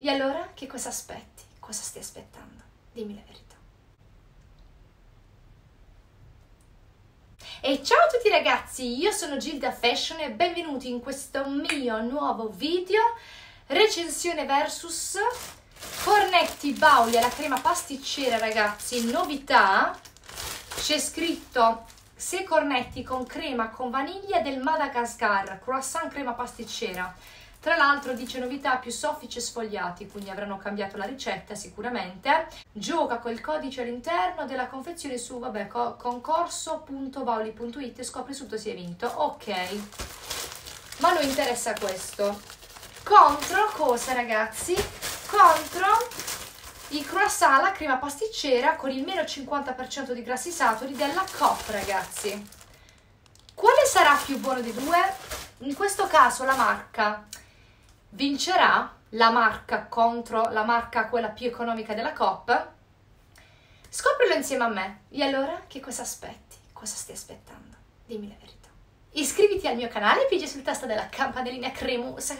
E allora che cosa aspetti? Cosa stai aspettando? Dimmi la verità. E ciao a tutti ragazzi, io sono Gilda Fashion e benvenuti in questo mio nuovo video recensione versus cornetti bauli alla crema pasticcera ragazzi, novità c'è scritto 6 cornetti con crema con vaniglia del Madagascar, croissant crema pasticcera tra l'altro dice novità più soffici e sfogliati, quindi avranno cambiato la ricetta sicuramente. Gioca col codice all'interno della confezione su vabbè, co- concorso.bauli.it e scopri tutto si è vinto. Ok, ma non interessa questo. Contro cosa ragazzi? Contro i croissant alla crema pasticcera con il meno 50% di grassi saturi della COP ragazzi. Quale sarà più buono dei due? In questo caso la marca vincerà la marca contro la marca quella più economica della Coop? Scoprilo insieme a me. E allora che cosa aspetti? Cosa stai aspettando? Dimmi la verità. Iscriviti al mio canale pigia sul tasto della campanellina cremosa.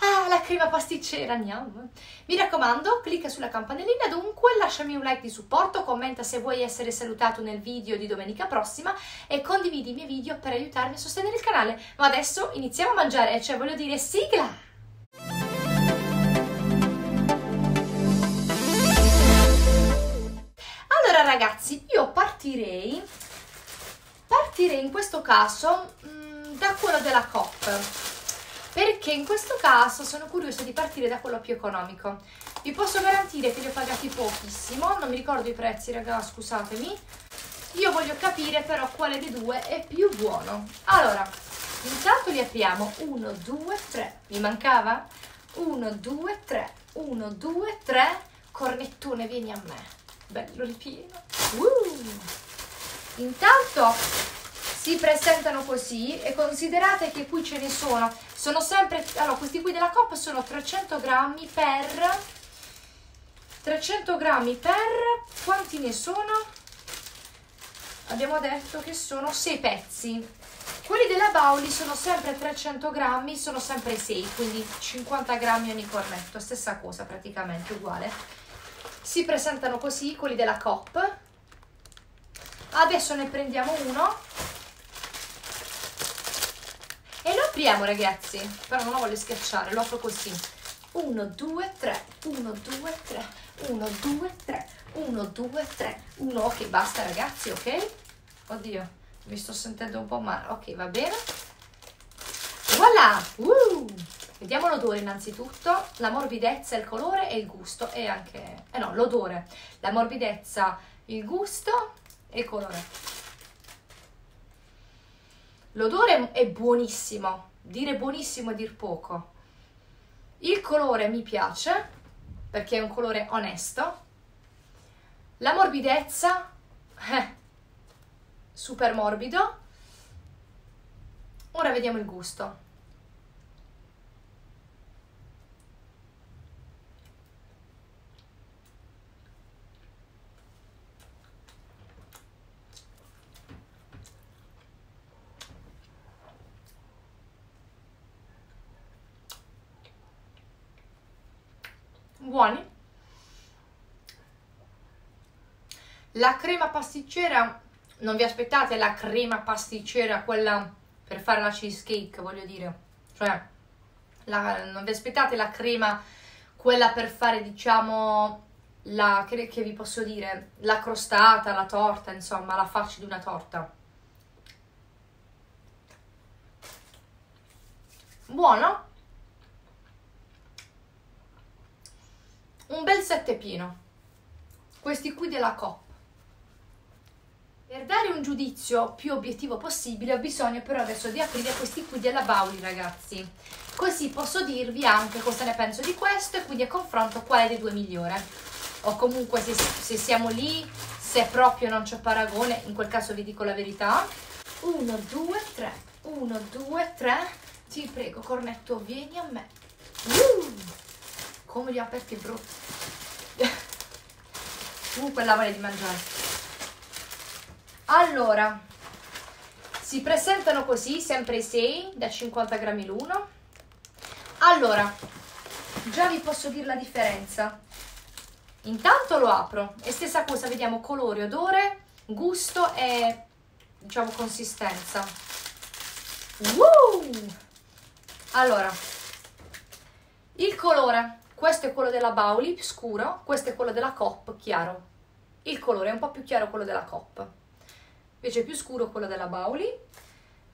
Ah, la crema pasticcera, andiamo. Mi raccomando, clicca sulla campanellina dunque, lasciami un like di supporto, commenta se vuoi essere salutato nel video di domenica prossima e condividi i miei video per aiutarmi a sostenere il canale. Ma adesso iniziamo a mangiare, cioè voglio dire sigla! Ragazzi, io partirei, partirei in questo caso mh, mm, da quello della COP, perché in questo caso sono curiosa di partire da quello più economico. Vi posso garantire che li ho pagati pochissimo, non mi ricordo i prezzi raga, scusatemi. Io voglio capire però quale dei due è più buono. Allora, intanto li apriamo. 1, 2, 3. Mi mancava? 1, 2, 3. 1, 2, 3. Cornettone, vieni a me bello ripieno. Uh! Intanto si presentano così e considerate che qui ce ne sono, sono sempre, allora questi qui della coppa sono 300 grammi per, 300 grammi per, quanti ne sono? Abbiamo detto che sono 6 pezzi. Quelli della Bauli sono sempre 300 grammi, sono sempre 6, quindi 50 grammi ogni cornetto, stessa cosa praticamente, uguale si presentano così quelli della COP. Adesso ne prendiamo uno. E lo apriamo ragazzi. Però non lo voglio schiacciare lo apro così. 1 2 3 1 2 3 1 2 3 1 2 3 1 ok basta ragazzi ok? Oddio mi sto sentendo un po' male. Ok va bene. Voilà! Uh! Vediamo l'odore innanzitutto, la morbidezza, il colore e il gusto e anche, eh no, l'odore, la morbidezza, il gusto e il colore. L'odore è buonissimo, dire buonissimo è dir poco. Il colore mi piace perché è un colore onesto. La morbidezza, eh, super morbido. Ora vediamo il gusto. Buoni. La crema pasticcera, non vi aspettate la crema pasticcera, quella per fare la cheesecake, voglio dire. Cioè, la, non vi aspettate la crema, quella per fare, diciamo, la, che, che vi posso dire, la crostata, la torta, insomma, la faccia di una torta. Buono? Un bel sette pieno. Questi qui della COP. Per dare un giudizio più obiettivo possibile ho bisogno però adesso di aprire questi qui della Bauli ragazzi. Così posso dirvi anche cosa ne penso di questo e quindi a confronto quale dei due migliore. O comunque se, se siamo lì, se proprio non c'è paragone, in quel caso vi dico la verità. 1, 2, 3, 1, 2, 3. Ti prego, cornetto, vieni a me. Uh! come li ho aperti brutti comunque la voglia di mangiare allora si presentano così sempre i 6 da 50 grammi l'uno allora già vi posso dire la differenza. Intanto lo apro e stessa cosa, vediamo colore, odore, gusto e diciamo consistenza. Woo! Allora, il colore, questo è quello della Bauli scuro, questo è quello della Cop chiaro. Il colore è un po' più chiaro quello della Cop, invece è più scuro quello della Bauli.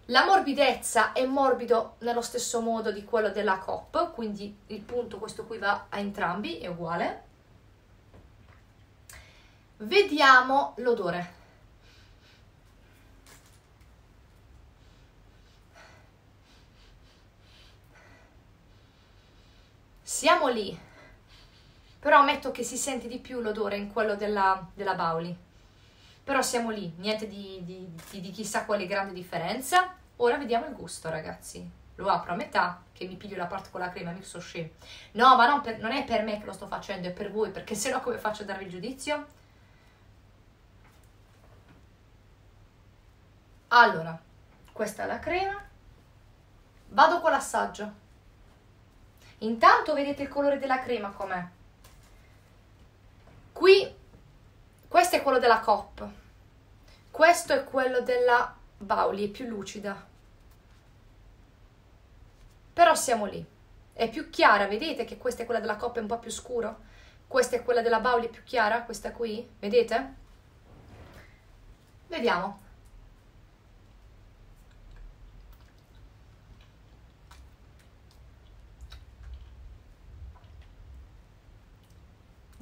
La morbidezza è morbido nello stesso modo di quello della Cop, quindi il punto questo qui va a entrambi, è uguale. Vediamo l'odore. Siamo lì, però ammetto che si sente di più l'odore in quello della, della Bauli. Però siamo lì, niente di, di, di, di chissà quale grande differenza. Ora vediamo il gusto, ragazzi. Lo apro a metà, che mi piglio la parte con la crema, mi so No, ma non, per, non è per me che lo sto facendo, è per voi, perché sennò come faccio a darvi il giudizio? Allora, questa è la crema. Vado con l'assaggio. Intanto vedete il colore della crema com'è. Qui, questo è quello della Cop. Questo è quello della Bauli, è più lucida. Però siamo lì. È più chiara, vedete che questa è quella della Cop, è un po' più scuro? Questa è quella della Bauli, più chiara, questa qui, vedete? Vediamo.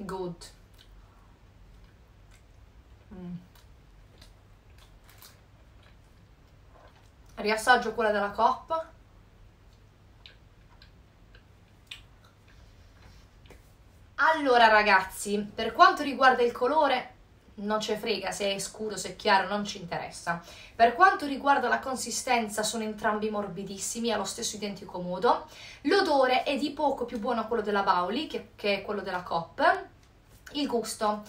Good. Mm. Riassaggio quella della coppa. Allora ragazzi, per quanto riguarda il colore, non ci frega se è scuro, se è chiaro, non ci interessa. Per quanto riguarda la consistenza, sono entrambi morbidissimi, allo stesso identico modo. L'odore è di poco più buono quello della Bauli che, che quello della Cop. Il gusto.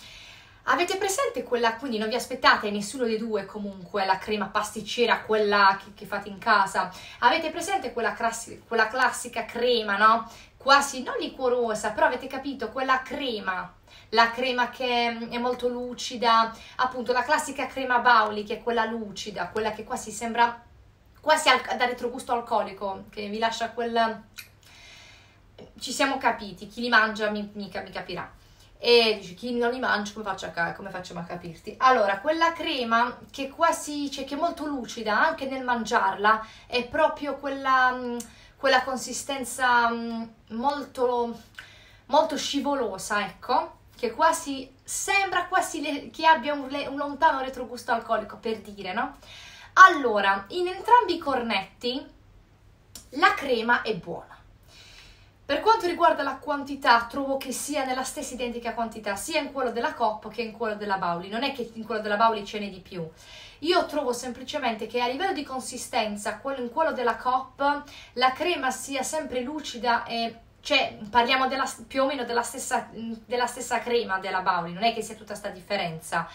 Avete presente quella, quindi non vi aspettate nessuno dei due comunque, la crema pasticcera, quella che, che fate in casa, avete presente quella, classi, quella classica crema, no? Quasi non liquorosa, però avete capito, quella crema, la crema che è molto lucida, appunto la classica crema Bauli che è quella lucida, quella che quasi sembra quasi al, da retrogusto alcolico, che vi lascia quel... Ci siamo capiti, chi li mangia mi, mi, mi capirà. E dici chi non li mangia come, a, come facciamo a capirti? Allora quella crema che quasi cioè che è molto lucida anche nel mangiarla è proprio quella, mm, quella consistenza mm, molto molto scivolosa ecco che quasi sembra quasi le, che abbia un, un lontano retrogusto alcolico per dire no allora in entrambi i cornetti la crema è buona per quanto riguarda la quantità, trovo che sia nella stessa identica quantità, sia in quello della Cop che in quello della Bauli. Non è che in quello della Bauli ce n'è di più. Io trovo semplicemente che a livello di consistenza, in quello della Cop, la crema sia sempre lucida e cioè parliamo della, più o meno della stessa, della stessa crema della Bauli, non è che sia tutta questa differenza.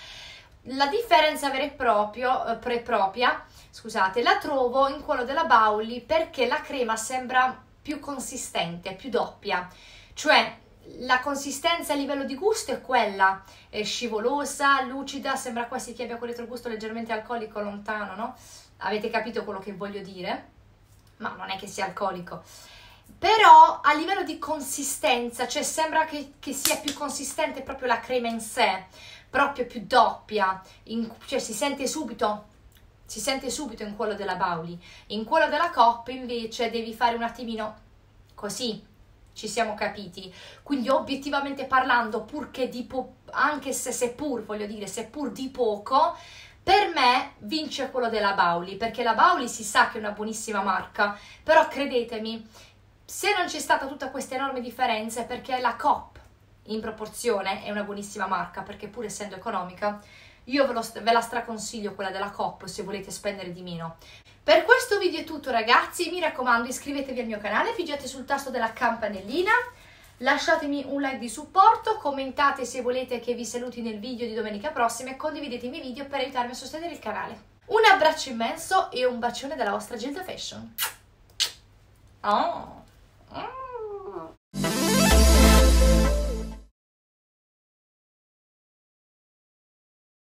La differenza vera e, proprio, eh, pre propria, scusate, la trovo in quello della Bauli perché la crema sembra più consistente, più doppia. Cioè la consistenza a livello di gusto è quella, è scivolosa, lucida, sembra quasi che abbia quel retrogusto leggermente alcolico lontano, no? Avete capito quello che voglio dire? Ma non è che sia alcolico. Però a livello di consistenza, cioè sembra che, che sia più consistente proprio la crema in sé, proprio più doppia, in, cioè si sente subito si sente subito in quello della Bauli. In quello della Coppa invece devi fare un attimino così, ci siamo capiti. Quindi obiettivamente parlando, purché di po- anche se seppur, voglio dire, seppur di poco, per me vince quello della Bauli, perché la Bauli si sa che è una buonissima marca, però credetemi, se non c'è stata tutta questa enorme differenza è perché la COP in proporzione è una buonissima marca, perché pur essendo economica io ve, lo, ve la straconsiglio quella della COP se volete spendere di meno. Per questo video è tutto ragazzi, mi raccomando iscrivetevi al mio canale, pigiate sul tasto della campanellina, lasciatemi un like di supporto, commentate se volete che vi saluti nel video di domenica prossima e condividete i miei video per aiutarmi a sostenere il canale. Un abbraccio immenso e un bacione dalla vostra Gilda Fashion. Oh. Mm.